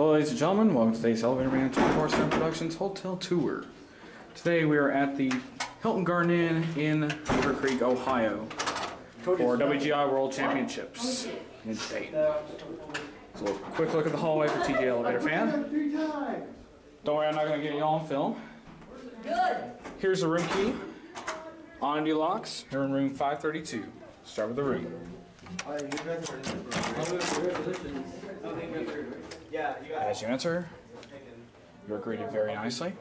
Well, ladies and gentlemen, welcome to today's Elevator Man 24 7 Productions Hotel Tour. Today we are at the Hilton Garden Inn in Beavercreek, Ohio for WGI World Championships in Dayton. So a quick look at the hallway for TJ Elevator fan. Don't worry, I'm not going to get you all on film. Good. Here's the room key. On your locks. You're in room 532. Start with the room. As you enter, you're greeted very nicely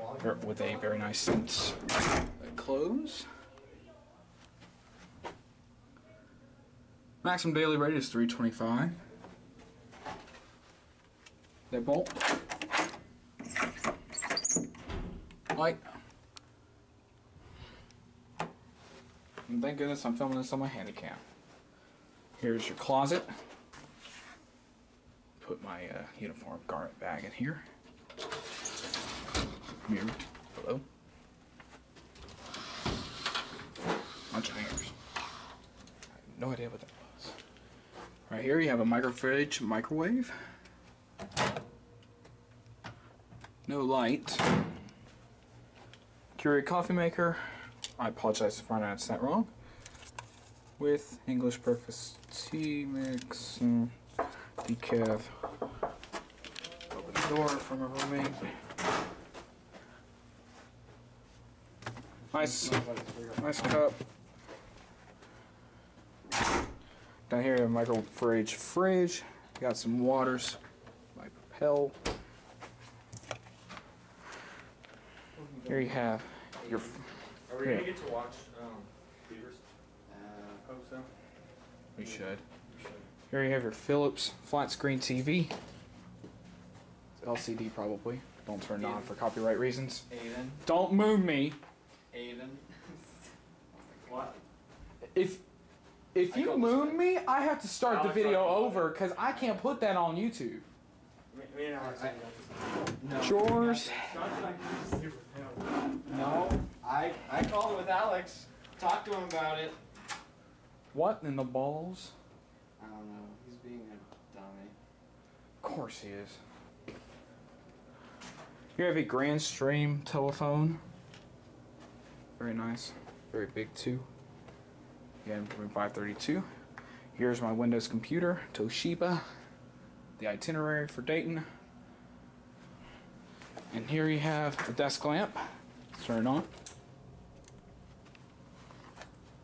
with a very nice scent. Close. Maximum daily rate is 325. They bolt. Light. And thank goodness I'm filming this on my handy cam. Here's your closet. Put my uh, uniform garment bag in here. Mirror. Hello. Bunch of hangers. No idea what that was. Right here you have a micro fridge, microwave. No light. Keurig coffee maker. I apologize if I pronounced that wrong. With English breakfast tea mix decaf. Door from a roommate. Nice, nice cup. Down here, a micro fridge. Fridge. Got some waters. My Propel. Here you have your. Are we gonna get to watch um, Beavers? Uh, hope so. We should. Here you have your Philips flat screen TV. It's LCD probably. Don't turn it on for copyright reasons. Aiden. Don't moon me. Aiden. what? If if I you got moon me, I have to start the video over because I can't put that on YouTube. Me, me and Alex. no. Chores. No. I I called with Alex. Talked to him about it. What in the balls? I don't know. He's being a dummy. Of course he is. You have a Grandstream telephone. Very nice. Very big too. Again, room 532. Here's my Windows computer, Toshiba. The itinerary for Dayton. And here you have a desk lamp. Turn it on.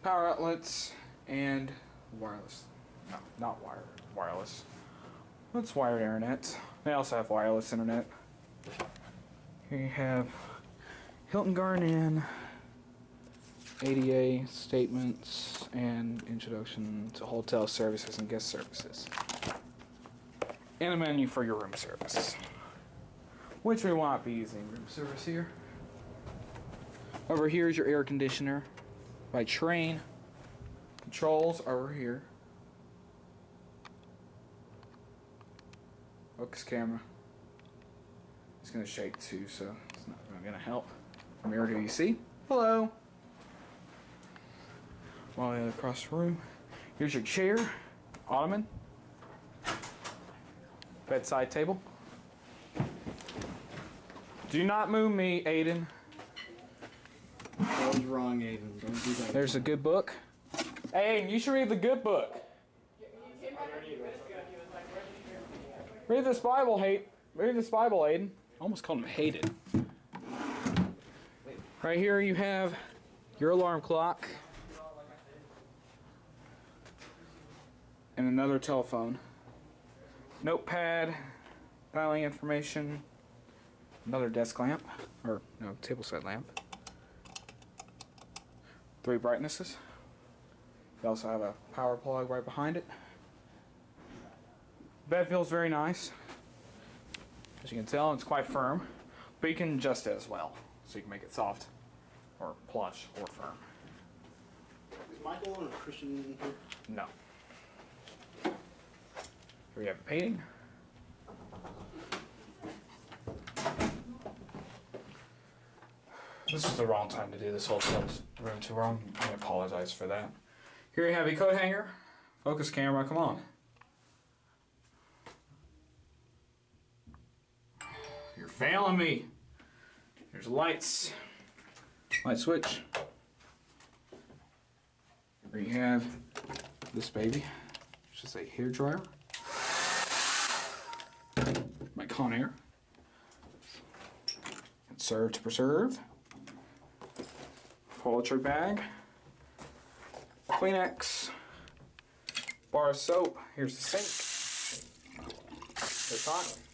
Power outlets and wireless. No, not wire. Wireless. That's wired internet. They also have wireless internet. Here you have Hilton Garden ADA statements, and introduction to hotel services and guest services. And a menu for your room service. Which we not be using room service here. Over here is your air conditioner by Trane. Controls are over here. Focus camera. It's gonna shake too, so it's not really gonna help. Mirror do you see? Hello. While across the room. Here's your chair, ottoman, bedside table. Do not move me, Aiden. That was wrong, Aiden. Don't do that. There's a good book. Hey, Aiden, you should read the good book. Read this Bible, hate. Read this Bible, Aiden. Almost called him hated. Right here you have your alarm clock and another telephone. Notepad, dialing information, another desk lamp, or no, table set lamp. Three brightnesses. You also have a power plug right behind it. Bed feels very nice. As you can tell, it's quite firm, but you can adjust it as well. So you can make it soft, or plush, or firm. Is Michael and Christian in here? No. Here we have a painting. This is the wrong time to do this hotel room tour. I'm- I apologize for that. Here you have a coat hanger, focus camera. Come on. Failing me. There's lights. Light switch. You have this baby. It's just a hair dryer. My Conair. Serve to preserve. Poultry bag. Kleenex. Bar of soap. Here's the sink. It's hot.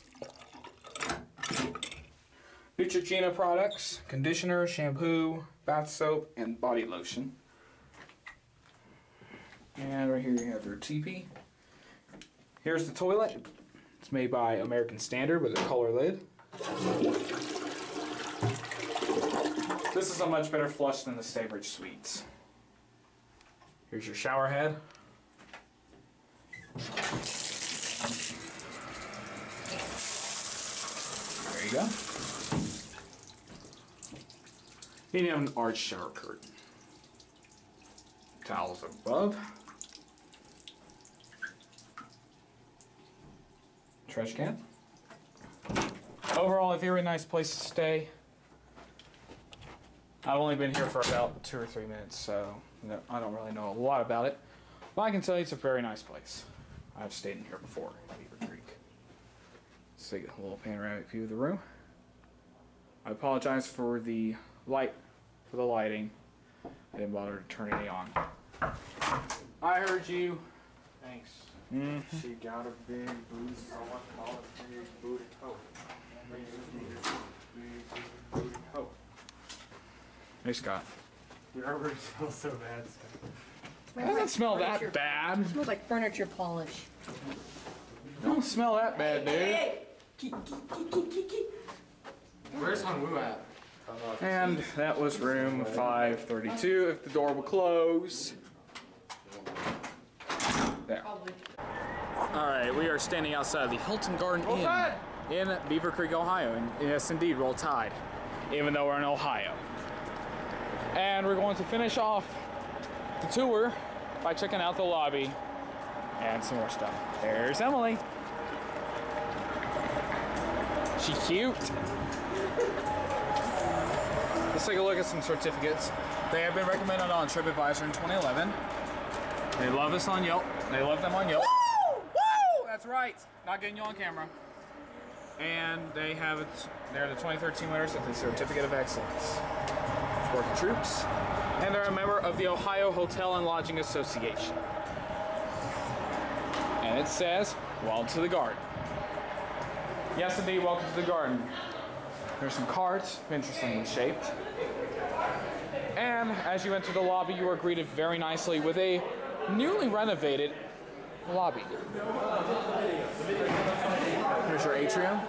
Neutrogena products, conditioner, shampoo, bath soap, and body lotion. And right here you have your teepee. Here's the toilet. It's made by American Standard with a color lid. This is a much better flush than the Staybridge Suites. Here's your shower head. There you go. You have an arch shower curtain. Towels above. Trash can. Overall, a very nice place to stay. I've only been here for about two or three minutes, so no, I don't really know a lot about it. But I can tell you it's a very nice place. I've stayed in here before, Beavercreek. Let's take a little panoramic view of the room. I apologize for the light, for the lighting. I didn't bother to turn any on. I heard you. Thanks. Mm. She got a big booty. I want to call it big booty hoe. Big big booty hoe. Hey, Scott. Your rubber smells so bad. Scott. It doesn't smell that bad. smells like furniture polish. Don't smell that bad, dude. Hey. Where's Hungwoo at? And that was room 532. If the door will close. There. Alright, we are standing outside of the Hilton Garden Roll Inn Tide! in Beavercreek, Ohio. And yes, indeed, roll tide. Even though we're in Ohio. And we're going to finish off the tour by checking out the lobby and some more stuff. There's Emily. She cute. Let's take a look at some certificates. They have been recommended on TripAdvisor in 2011. They love us on Yelp. They love them on Yelp. Woo! Woo! That's right. Not getting you on camera. And they have it. They're the 2013 winners of the Certificate of Excellence. Working troops. And they're a member of the Ohio Hotel and Lodging Association. And it says, Welcome to the Garden. Yes, indeed, welcome to the garden. There's some cards, interestingly shaped. And as you enter the lobby, you are greeted very nicely with a newly renovated lobby. Here's your atrium.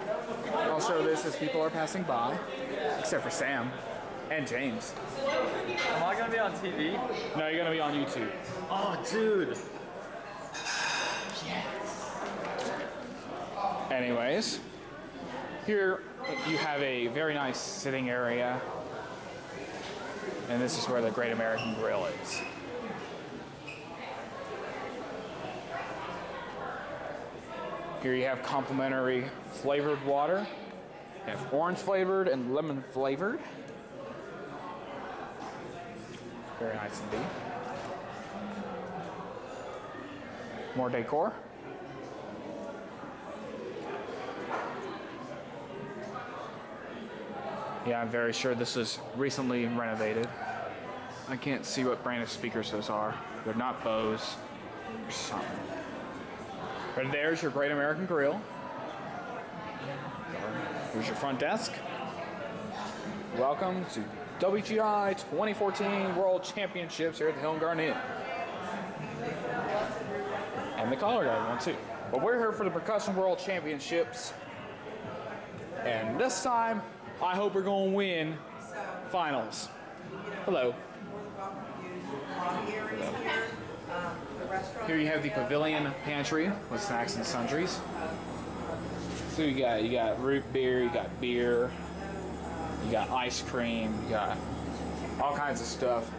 I'll show this as people are passing by, except for Sam and James. Am I gonna be on TV? No, you're gonna be on YouTube. Oh, dude. Yes. Anyways, here you have a very nice sitting area. And this is where the Great American Grill is. Here you have complimentary flavored water. You have orange flavored and lemon flavored. Very nice indeed. More decor. Yeah, I'm very sure this is recently renovated. I can't see what brand of speakers those are. They're not Bose. Or something. But there's your Great American Grill. Here's your front desk. Welcome to WGI 2014 World Championships here at the Garden Inn. And the collar guard one too. But we're here for the Percussion World Championships. And this time, I hope we're going to win finals. Hello. Here you have the pavilion pantry with snacks and sundries. So you got you got root beer, you got beer, you got ice cream, you got all kinds of stuff.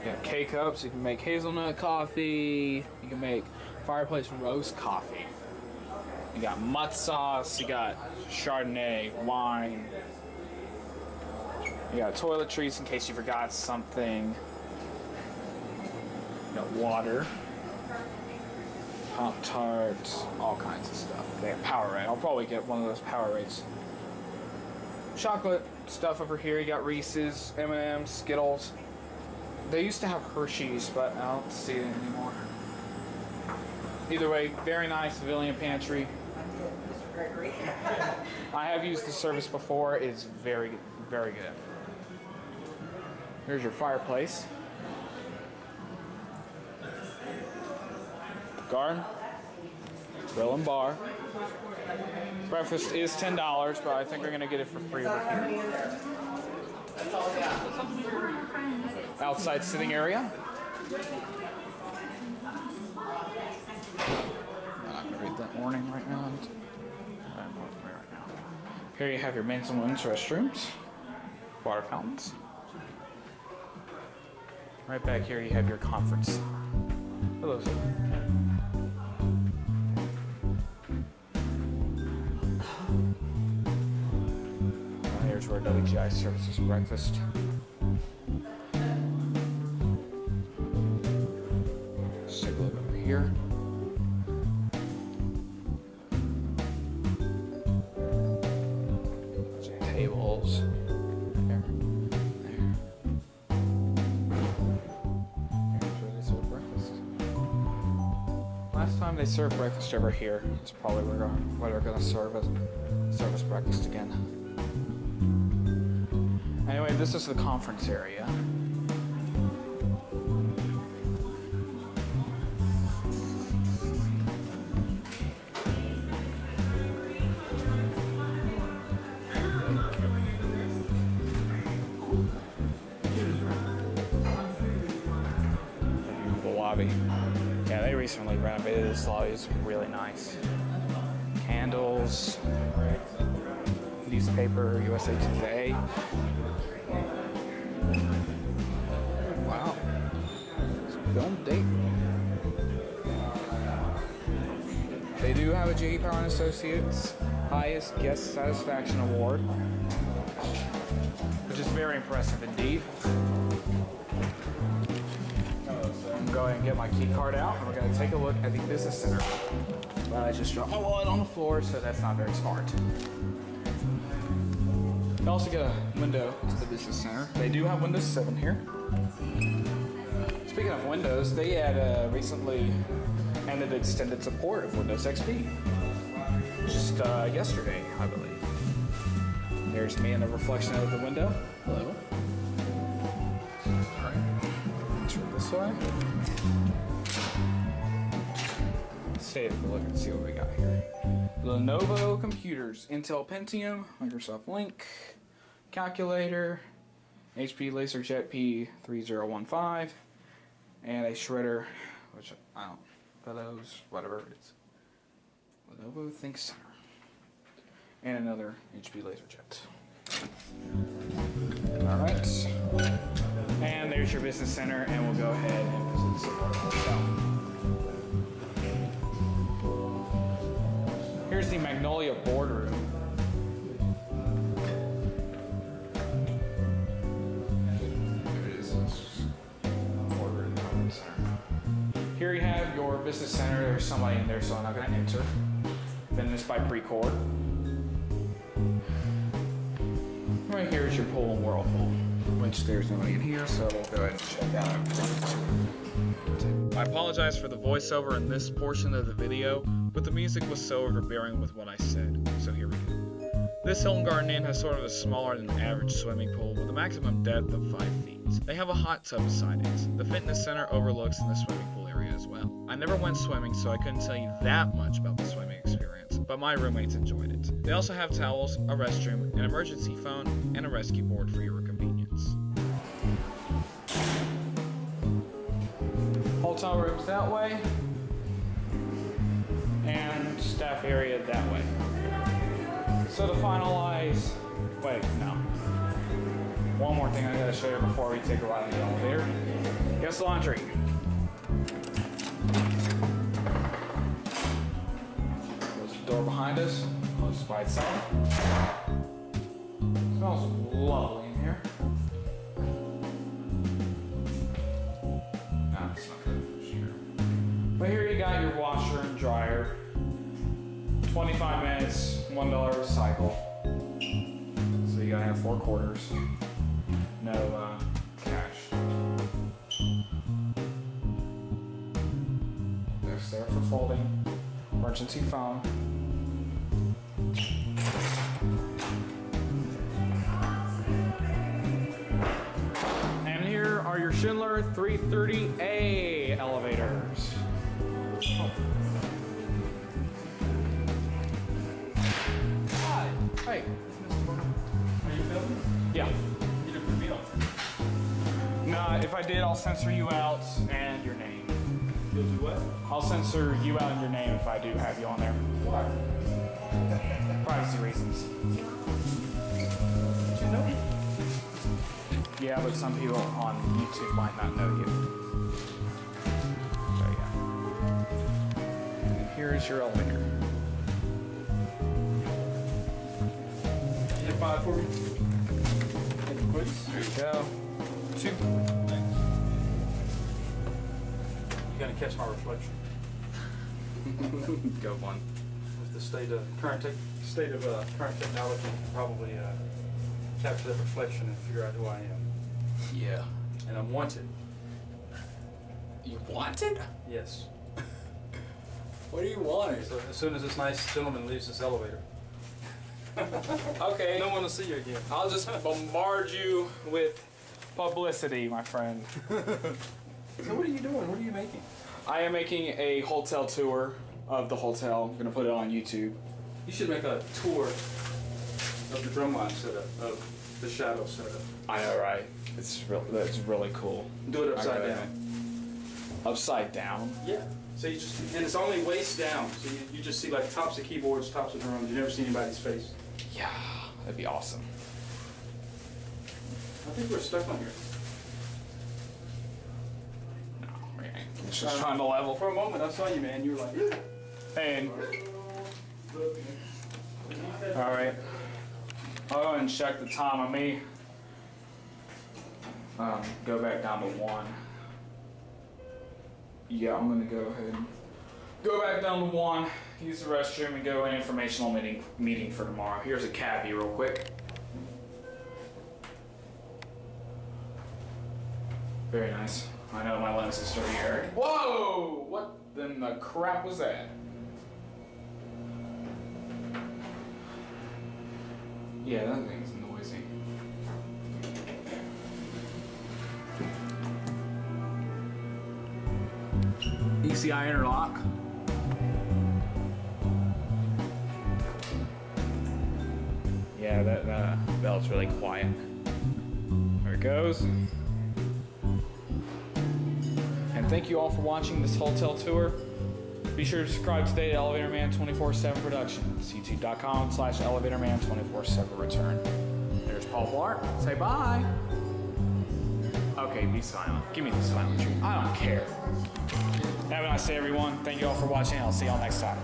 You got K cups. You can make hazelnut coffee. You can make fireplace roast coffee. You got mud sauce, you got Chardonnay, wine. You got toiletries in case you forgot something. You got water. Pop tarts, all kinds of stuff. They have Powerade. I'll probably get one of those Powerades. Chocolate stuff over here. You got Reese's, M&M's, Skittles. They used to have Hershey's, but I don't see it anymore. Either way, very nice Villian Pantry. Gregory. I have used the service before. It's very, very good. Here's your fireplace. Garden, grill and bar. Breakfast is ten dollars, but I think we're gonna get it for free over here. Outside sitting area. I'm not gonna read that warning right now. I'm not gonna read right now. Here you have your men's and women's restrooms, water fountains. Right back here you have your conference. Hello, sir. Here's where WGI services breakfast. Time they serve breakfast over here, it's probably where, where they're gonna serve us, serve us breakfast again. Anyway, this is the conference area. It's really nice. Candles, newspaper, USA Today. Wow. Film date. They do have a J.D. Power and Associates highest guest satisfaction award, which is very impressive indeed. I'm going to get my key card out and we're going to take a look at the business center. But I just dropped my wallet on the floor, so that's not very smart. You also get a window to the business center. They do have Windows 7 here. Speaking of Windows, they had uh, recently ended extended support of Windows XP. Just uh, yesterday, I believe. There's me in the reflection of the window. Hello. This way. Let's take a look and see what we got here. Lenovo computers, Intel Pentium, Microsoft Lync, calculator, HP LaserJet P3015, and a shredder, which I don't, Fellowes, whatever it is. Lenovo ThinkCentre. And another HP LaserJet. Alright. And there's your business center, and we'll go ahead and visit some more. So, here's the Magnolia boardroom. There it is. Boardroom, center. Here you have your business center. There's somebody in there, so I'm not going to enter. Finished by Precord. Right here is your pool and whirlpool, which there's nobody in here, so we'll go ahead and check out. I apologize for the voiceover in this portion of the video, but the music was so overbearing with what I said, so here we go. This Hilton Garden Inn has sort of a smaller than average swimming pool with a maximum depth of 5 feet. They have a hot tub beside it. The fitness center overlooks in the swimming pool area as well. I never went swimming, so I couldn't tell you that much about the swimming experience, but my roommates enjoyed it. They also have towels, a restroom, an emergency phone, and a rescue board for your Hotel rooms that way, and staff area that way. So to finalize, wait, no. One more thing I gotta show you before we take a ride in the elevator. Guest laundry. Goes door behind us closes by itself. Smells lovely 25 minutes, $1 cycle. So you gotta have four quarters. No uh, cash. There's there for folding. Emergency phone. And here are your Schindler 330A Yeah. You didn't put me. Nah, if I did, I'll censor you out and your name. You'll do what? I'll censor you out and your name if I do have you on there. Why? Privacy reasons. Did you know? Yeah, but some people on YouTube might not know you. So yeah. And here is your elevator. You five for me? You go. Two. You gonna catch my reflection Go one. with the state of current state of uh, current technology. You can probably uh, capture that reflection and figure out who I am. Yeah. And I'm wanted. You wanted? Yes. What do you want? So as soon as this nice gentleman leaves this elevator, Okay. no one will see you again. I'll just bombard you with publicity, my friend. So what are you doing? What are you making? I am making a hotel tour of the hotel. I'm gonna put it on YouTube. You should make a tour of the drumline setup, of the shadow setup. I know, right? It's real. That's really cool. Do it upside Okay. down. Upside down. Yeah. So you just, and it's only waist down. So you, you just see like tops of keyboards, tops of drums. You never see anybody's face. Yeah, that'd be awesome. I think we're stuck on here. No, we ain't. It's just trying to level. For a moment, I saw you, man. You were like, And all right, I'll go ahead and check the time on me. Um, go back down to one. Yeah, I'm gonna go ahead and go back down to one. Use the restroom and go in informational meeting meeting for tomorrow. Here's a cabbie real quick. Very nice. I know my lens is dirty, Eric. Whoa! What in the crap was that? Yeah, that thing's noisy. ECI interlock. Yeah, that uh, belt's really quiet. There it goes. And thank you all for watching this hotel tour. Be sure to subscribe today to Elevator Man 24-7 Productions. YouTube.com slash Elevator Man 24-7 Return. There's Paul Blart. Say bye. Okay, be silent. Give me the silent treatment. I don't care. Have a nice day, everyone. Thank you all for watching. I'll see y'all next time.